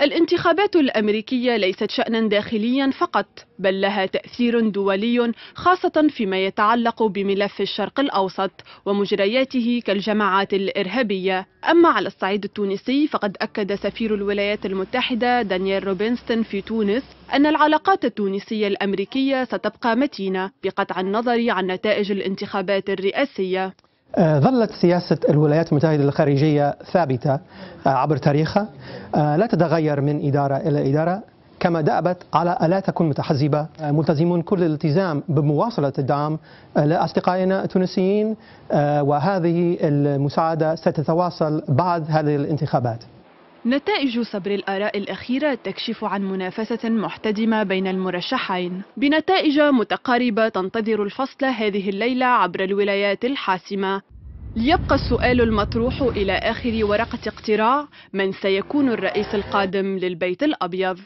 الانتخابات الأمريكية ليست شأنا داخليا فقط بل لها تأثير دولي خاصة فيما يتعلق بملف الشرق الأوسط ومجرياته كالجماعات الإرهابية. أما على الصعيد التونسي فقد أكد سفير الولايات المتحدة دانيال روبنستون في تونس أن العلاقات التونسية الأمريكية ستبقى متينة بقطع النظر عن نتائج الانتخابات الرئاسية. ظلت سياسة الولايات المتحدة الخارجية ثابتة آه، عبر تاريخها. آه، لا تتغير من إدارة إلى إدارة كما دأبت على ألا تكون متحزبة. ملتزمون كل الالتزام بمواصلة الدعم لأصدقائنا التونسيين وهذه المساعدة ستتواصل بعد هذه الانتخابات. نتائج صبر الآراء الأخيرة تكشف عن منافسة محتدمة بين المرشحين. بنتائج متقاربة تنتظر الفصل هذه الليلة عبر الولايات الحاسمة. ليبقى السؤال المطروح إلى آخر ورقة اقتراع من سيكون الرئيس القادم للبيت الأبيض؟